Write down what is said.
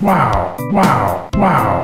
Wow, wow, wow.